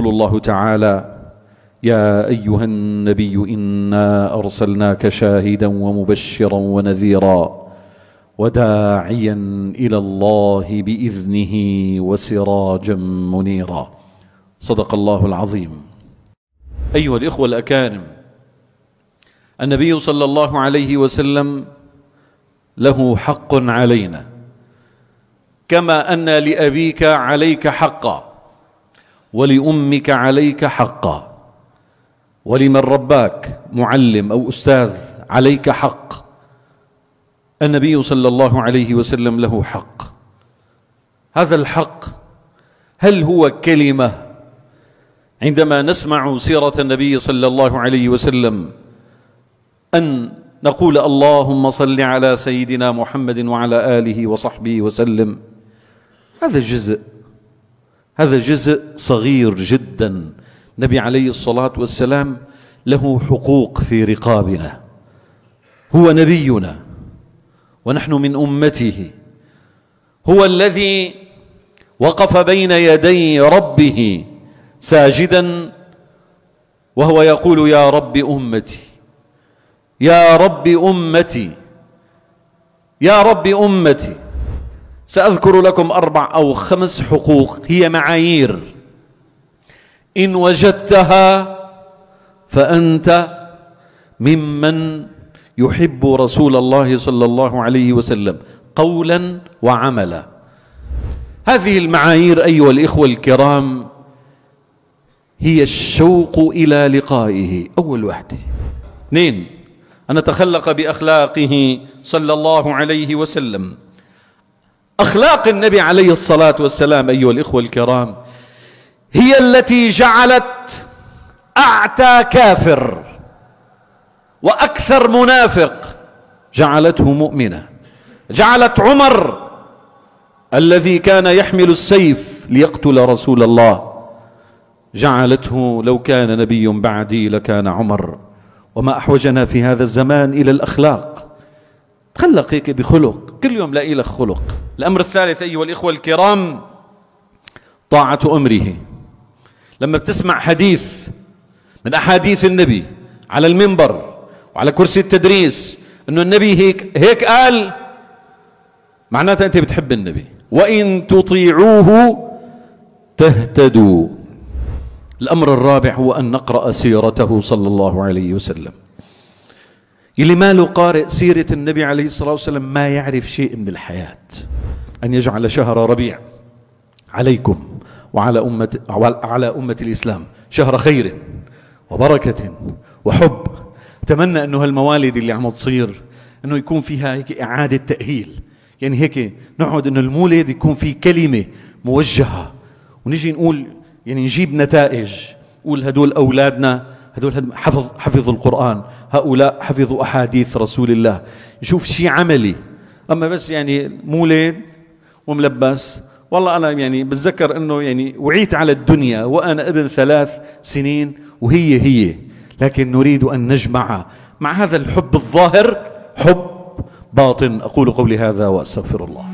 الله تعالى يا أيها النبي إنا أرسلناك شاهدا ومبشرا ونذيرا وداعيا إلى الله بإذنه وسراجا منيرا. صدق الله العظيم. أيها الإخوة الأكارم النبي صلى الله عليه وسلم له حق علينا كما أن لأبيك عليك حقا. ولأمك عليك حقا. ولمن رباك معلم أو أستاذ عليك حق. النبي صلى الله عليه وسلم له حق. هذا الحق هل هو كلمة عندما نسمع سيرة النبي صلى الله عليه وسلم أن نقول اللهم صل على سيدنا محمد وعلى آله وصحبه وسلم؟ هذا جزء هذا جزء صغير جدا. النبي عليه الصلاة والسلام له حقوق في رقابنا. هو نبينا. ونحن من أمته. هو الذي وقف بين يدي ربه ساجدا وهو يقول يا رب أمتي يا رب أمتي يا رب أمتي. سأذكر لكم أربع أو خمس حقوق هي معايير. إن وجدتها فأنت ممن يحب رسول الله صلى الله عليه وسلم قولا وعملا. هذه المعايير أيها الإخوة الكرام هي الشوق إلى لقائه. أول وحده اثنين أن نتخلق بأخلاقه صلى الله عليه وسلم. أخلاق النبي عليه الصلاة والسلام أيها الإخوة الكرام هي التي جعلت أعتى كافر وأكثر منافق. جعلته مؤمنا جعلت عمر الذي كان يحمل السيف ليقتل رسول الله. جعلته لو كان نبي بعدي لكان عمر. وما أحوجنا في هذا الزمان إلى الأخلاق. تخلق هيك بخلق. كل يوم لاقي لك خلق. الأمر الثالث أيها الإخوة الكرام طاعة أمره. لما بتسمع حديث من أحاديث النبي على المنبر وعلى كرسي التدريس إنه النبي هيك هيك قال معناتها أنت بتحب النبي. وإن تطيعوه تهتدوا. الأمر الرابع هو أن نقرأ سيرته صلى الله عليه وسلم. يلي ما له قارئ سيرة النبي عليه الصلاة والسلام ما يعرف شيء من الحياة. أن يجعل شهر ربيع عليكم وعلى أمة على أمة الإسلام شهر خير وبركة وحب. أتمنى أنه هالموالد اللي عم تصير أنه يكون فيها هيك إعادة تأهيل. يعني هيك نقعد أنه المولد يكون فيه كلمة موجهة. ونجي نقول يعني نجيب نتائج. نقول هدول أولادنا هدول حفظ حفظوا القرآن. هؤلاء حفظوا أحاديث رسول الله. نشوف شيء عملي. أما بس يعني مولد وملبس. والله أنا يعني بتذكر أنه يعني وعيت على الدنيا وأنا ابن ثلاث سنين وهي هي. لكن نريد أن نجمع مع هذا الحب الظاهر حب باطن. أقول قولي هذا وأستغفر الله.